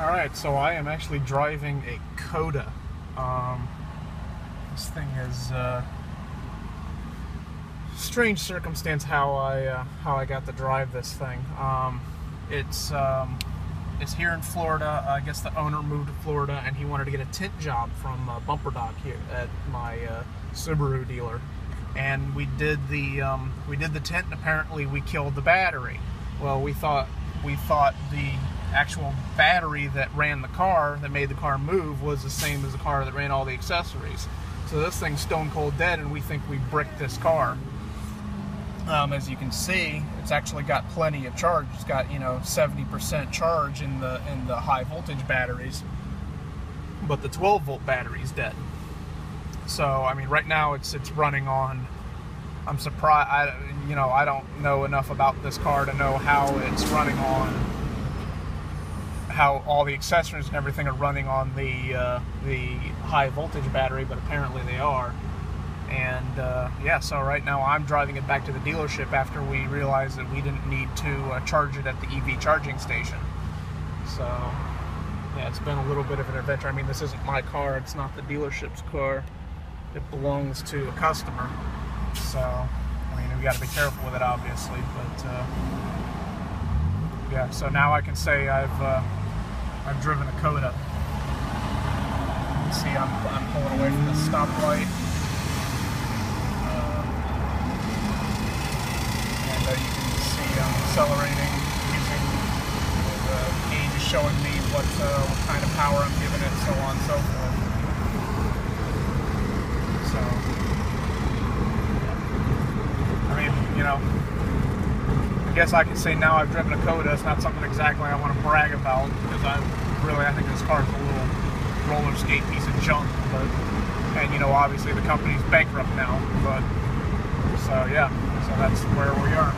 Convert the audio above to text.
All right, so I am actually driving a Coda. Um, this thing is uh, strange circumstance how I uh, how I got to drive this thing. Um, it's um, it's here in Florida. I guess the owner moved to Florida and he wanted to get a tint job from uh, Bumper Doc here at my uh, Subaru dealer, and we did the um, we did the tint and apparently we killed the battery. Well, we thought we thought the actual battery that ran the car that made the car move was the same as the car that ran all the accessories. So this thing's stone cold dead, and we think we bricked this car. Um, as you can see, it's actually got plenty of charge. It's got you know 70% charge in the in the high voltage batteries, but the 12 volt battery is dead. So I mean, right now it's it's running on. I'm surprised. I you know I don't know enough about this car to know how it's running on how all the accessories and everything are running on the uh, the high voltage battery, but apparently they are. And uh, yeah, so right now I'm driving it back to the dealership after we realized that we didn't need to uh, charge it at the EV charging station. So yeah, it's been a little bit of an adventure. I mean, this isn't my car; it's not the dealership's car. It belongs to a customer. So I mean, we got to be careful with it, obviously. But uh, yeah, so now I can say I've uh, I've driven a Coda. see, I'm, I'm pulling away from the stoplight. Uh, and uh, you can see I'm accelerating using the gauge is showing me what, uh, what kind of power I'm giving it, so on and so forth. So, I mean, you know, guess I can say now I've driven a Coda. It's not something exactly I want to brag about because I really I think this car's a little roller skate piece of junk. But and you know obviously the company's bankrupt now. But so yeah, so that's where we are.